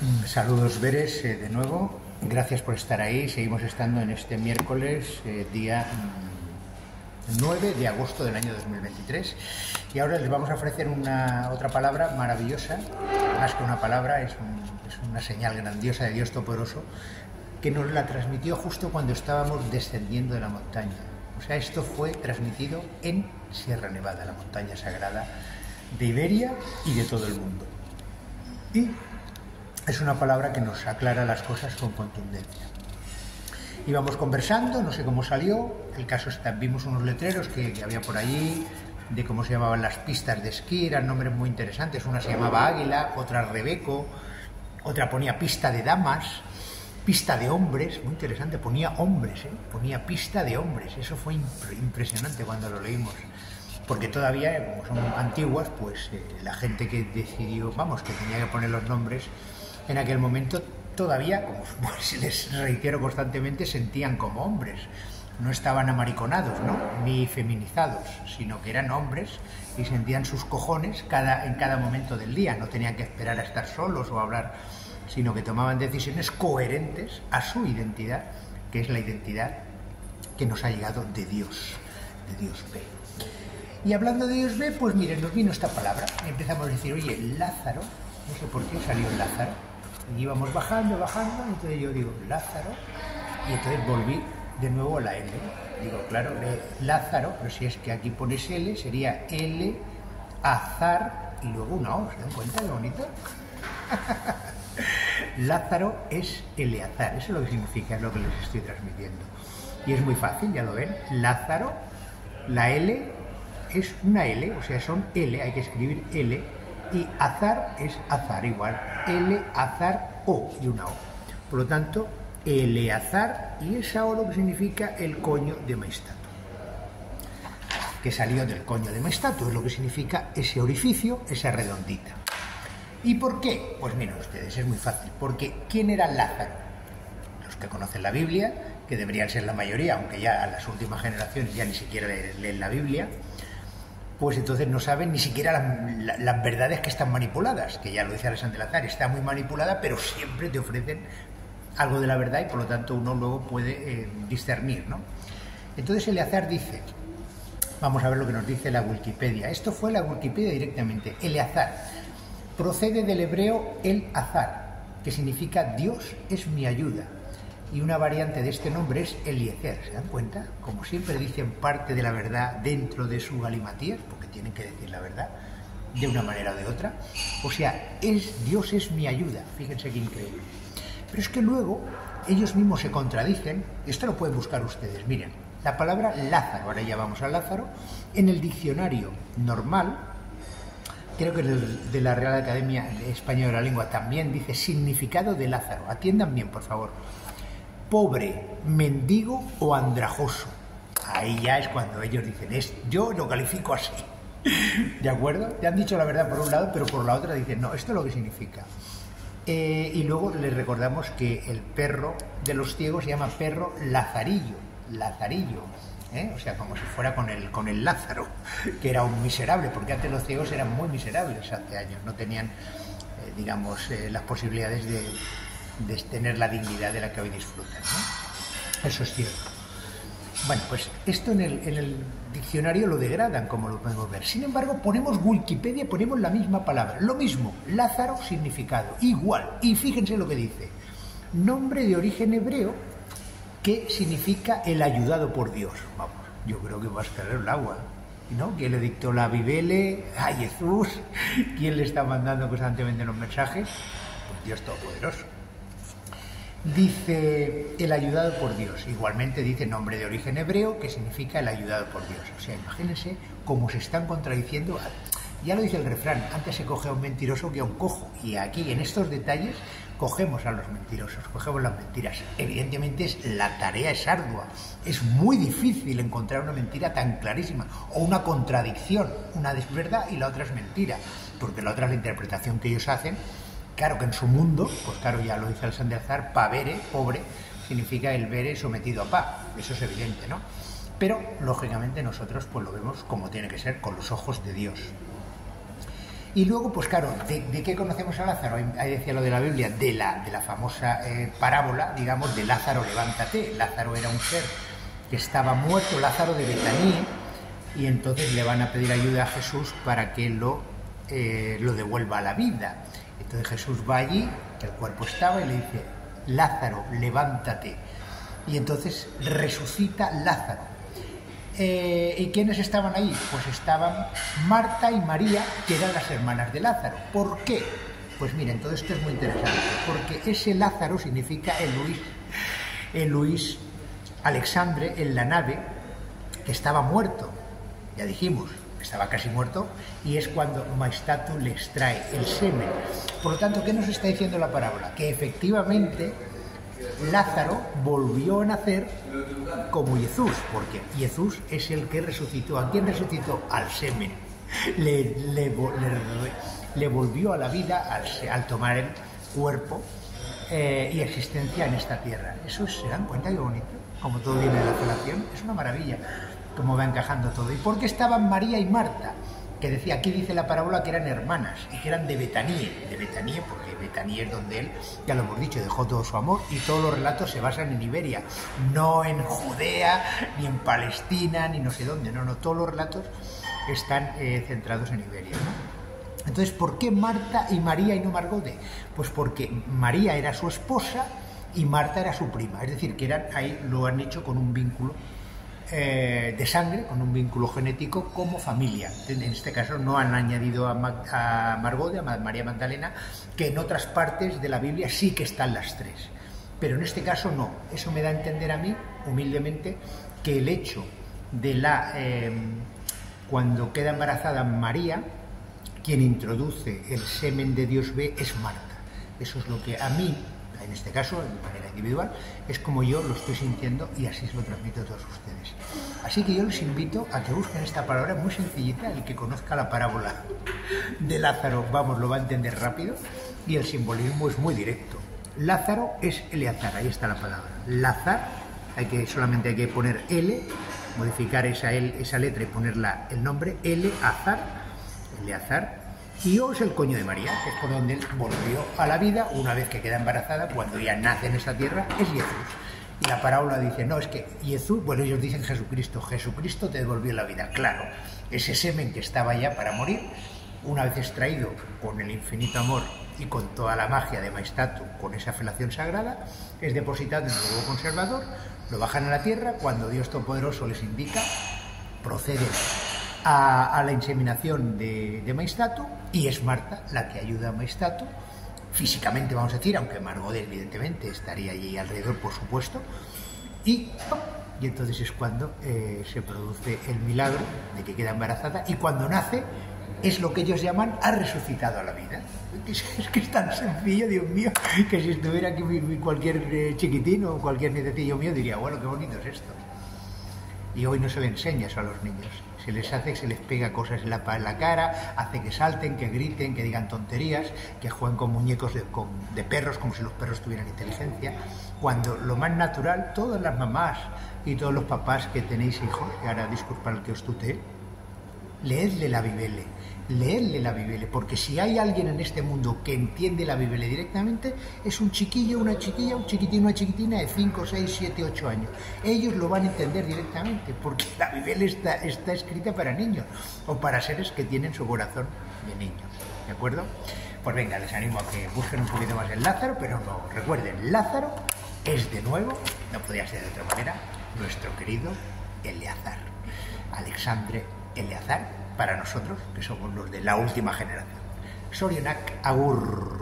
Mm, saludos Veres eh, de nuevo. Gracias por estar ahí. Seguimos estando en este miércoles, eh, día 9 mm, de agosto del año 2023. Y ahora les vamos a ofrecer una otra palabra maravillosa, más que una palabra, es, es una señal grandiosa de Dios Todopoderoso, que nos la transmitió justo cuando estábamos descendiendo de la montaña. O sea, esto fue transmitido en Sierra Nevada, la montaña sagrada de Iberia y de todo el mundo. Y es una palabra que nos aclara las cosas con contundencia. Íbamos conversando, no sé cómo salió, el caso es que vimos unos letreros que, había por allí de cómo se llamaban las pistas de esquí, eran nombres muy interesantes, una se llamaba Águila, otra Rebeco, otra ponía pista de damas, pista de hombres, muy interesante, ponía hombres, ¿eh? ponía pista de hombres, eso fue impresionante cuando lo leímos porque todavía, como son antiguas, pues eh, la gente que decidió, vamos, que tenía que poner los nombres en aquel momento, todavía, como pues, les reitero constantemente, sentían como hombres. No estaban amariconados, ¿no? Ni feminizados, sino que eran hombres y sentían sus cojones cada, en cada momento del día. No tenían que esperar a estar solos o hablar, sino que tomaban decisiones coherentes a su identidad, que es la identidad que nos ha llegado de Dios, de Dios B. Y hablando de Dios ve, pues miren, nos vino esta palabra. Empezamos a decir, oye, Lázaro, no sé por qué salió Lázaro. Y íbamos bajando, bajando, entonces yo digo, Lázaro, y entonces volví de nuevo a la L. Digo, claro, Lázaro, pero si es que aquí pones L, sería L, azar, y luego una O, ¿se dan cuenta qué bonito? Lázaro es Eleazar, eso es lo que significa, es lo que les estoy transmitiendo. Y es muy fácil, ya lo ven. Lázaro, la L es una L, o sea, son L, hay que escribir L, y azar es azar igual, L, azar, O y una O. Por lo tanto, azar y esa O lo que significa el coño de Maistato. Que salió del coño de Maistato, es lo que significa ese orificio, esa redondita. ¿Y por qué? Pues miren ustedes, es muy fácil. Porque ¿quién era Lázaro? Los que conocen la Biblia, que deberían ser la mayoría, aunque ya a las últimas generaciones ya ni siquiera leen la Biblia, pues entonces no saben ni siquiera las verdades que están manipuladas, que ya lo dice Alexander Lazar, está muy manipulada, pero siempre te ofrecen algo de la verdad y por lo tanto uno luego puede eh, discernir, ¿no? Entonces Eleazar dice, vamos a ver lo que nos dice la Wikipedia, esto fue la Wikipedia directamente, Eleazar, procede del hebreo el azar, que significa Dios es mi ayuda, y una variante de este nombre es Eliezer, ¿se dan cuenta? Como siempre dicen parte de la verdad dentro de su galimatías, porque tienen que decir la verdad de una manera o de otra. O sea, es, Dios es mi ayuda, fíjense qué increíble. Pero es que luego ellos mismos se contradicen, esto lo pueden buscar ustedes, miren, la palabra Lázaro, ahora ya vamos a Lázaro, en el diccionario normal, creo que de la Real Academia Española de la Lengua también dice significado de Lázaro, atiendan bien por favor pobre, mendigo o andrajoso. Ahí ya es cuando ellos dicen, es, yo lo califico así. ¿De acuerdo? Te han dicho la verdad por un lado, pero por la otra dicen, no, esto es lo que significa. Eh, y luego les recordamos que el perro de los ciegos se llama perro lazarillo, lazarillo, ¿eh? o sea, como si fuera con el, con el Lázaro, que era un miserable, porque antes los ciegos eran muy miserables hace años, no tenían, eh, digamos, las posibilidades de, de tener la dignidad de la que hoy disfrutan. Eso es cierto. Bueno, pues esto en el, en el, diccionario lo degradan, como lo podemos ver. Sin embargo, ponemos Wikipedia, ponemos la misma palabra, lo mismo, Lázaro significado, igual. Y fíjense lo que dice. Nombre de origen hebreo que significa el ayudado por Dios. Vamos, yo creo que va a estar el agua. ¿no? ¿Quién le dictó la Bibele? ¡Ay, Jesús! ¿Quién le está mandando constantemente los mensajes? Pues Dios Todopoderoso dice el ayudado por Dios. Igualmente dice nombre de origen hebreo que significa el ayudado por Dios. O sea, imagínense cómo se están contradiciendo. Ya lo dice el refrán, antes se coge a un mentiroso que a un cojo. Y aquí, en estos detalles, cogemos a los mentirosos, cogemos las mentiras. Evidentemente es, la tarea es ardua. Es muy difícil encontrar una mentira tan clarísima o una contradicción. Una es verdad y la otra es mentira. Porque la otra es la interpretación que ellos hacen Claro que en su mundo, pues claro, ya lo dice el Sandezar, pavere, pobre, significa el vere sometido a pa. Eso es evidente, ¿no? Pero, lógicamente, nosotros pues lo vemos como tiene que ser, con los ojos de Dios. Y luego, pues claro, ¿de, qué conocemos a Lázaro? Ahí decía lo de la Biblia, de la, de la famosa eh, parábola, digamos, de Lázaro, levántate. Lázaro era un ser que estaba muerto, Lázaro de Betania, y entonces le van a pedir ayuda a Jesús para que lo, eh, lo devuelva a la vida. Entonces Jesús va allí, el cuerpo estaba, y le dice, Lázaro, levántate. Y entonces resucita Lázaro. Eh, ¿Y quiénes estaban ahí? Pues estaban Marta y María, que eran las hermanas de Lázaro. ¿Por qué? Pues miren, todo esto es muy interesante, porque ese Lázaro significa el Luis, el Luis Alexandre en la nave, que estaba muerto, ya dijimos, estaba casi muerto, y es cuando Maestatu le extrae el semen. Por lo tanto, ¿qué nos está diciendo la parábola? Que efectivamente Lázaro volvió a nacer como Jesús, porque Jesús es el que resucitó. ¿A quién resucitó? Al semen. Le, le, volvió a la vida al, tomar el cuerpo eh, y existencia en esta tierra. Eso se dan cuenta qué bonito, como todo viene de la relación, es una maravilla, como va encajando todo. ¿Y por qué estaban María y Marta? que decía, aquí dice la parábola que eran hermanas y que eran de Betanie, de Betanie porque Betanie es donde él, ya lo hemos dicho, dejó todo su amor y todos los relatos se basan en Iberia, no en Judea, ni en Palestina, ni no sé dónde, no, no, todos los relatos están eh, centrados en Iberia, Entonces, ¿por qué Marta y María y no Margote? Pues porque María era su esposa y Marta era su prima, es decir, que eran, ahí lo han hecho con un vínculo eh, de sangre, con un vínculo genético como familia. En este caso no han añadido a, Margot, a María Magdalena, que en otras partes de la Biblia sí que están las tres. Pero en este caso no. Eso me da a entender a mí, humildemente, que el hecho de la... Em, cuando queda embarazada María, quien introduce el semen de Dios ve es Marta. Eso es lo que a mí en este caso, de manera individual, es como yo lo estoy sintiendo y así se lo transmito a todos ustedes. Así que yo les invito a que busquen esta palabra muy sencillita, el que conozca la parábola de Lázaro, vamos, lo va a entender rápido, y el simbolismo es muy directo. Lázaro es Eleazar, ahí está la palabra. Lázaro, hay que, solamente hay que poner L, modificar esa, esa letra y ponerla el nombre, L, Azar, Eleazar, y es el coño de María, que es por donde él volvió a la vida una vez que queda embarazada, cuando ya nace en esa tierra, es Jesús. Y la parábola dice, no, es que Jesús, bueno, ellos dicen Jesucristo, Jesucristo te devolvió la vida. Claro, ese semen que estaba ya para morir, una vez extraído con el infinito amor y con toda la magia de Maestatu, con esa felación sagrada, es depositado en el nuevo conservador, lo bajan a la tierra, cuando Dios Todopoderoso les indica, procede a, la inseminación de, de y es Marta la que ayuda a Maistato físicamente vamos a decir, aunque Margot evidentemente estaría allí alrededor por supuesto y, y entonces es cuando eh, se produce el milagro de que queda embarazada y cuando nace es lo que ellos llaman ha resucitado a la vida. Es, que es tan sencillo, Dios mío, que si estuviera aquí cualquier eh, chiquitín o cualquier nietecillo mío diría, bueno, qué bonito es esto. Y hoy no se le enseña eso a los niños. Se les hace, se les pega cosas en la, cara, hace que salten, que griten, que digan tonterías, que jueguen con muñecos de, de perros como si los perros tuvieran inteligencia, cuando lo más natural, todas las mamás y todos los papás que tenéis hijos, y ahora disculpad que os tutee, leedle la Biblia leerle la Biblia, porque si hay alguien en este mundo que entiende la Biblia directamente, es un chiquillo, una chiquilla, un chiquitín, una chiquitina de 5, 6, 7, 8 años. Ellos lo van a entender directamente, porque la Biblia está, está escrita para niños o para seres que tienen su corazón de niños. ¿De acuerdo? Pues venga, les animo a que busquen un poquito más el Lázaro, pero no, recuerden, Lázaro es de nuevo, no podría ser de otra manera, nuestro querido Eleazar. Alexandre Eleazar para nosotros, que somos los de la última generación. Sorionak Agur.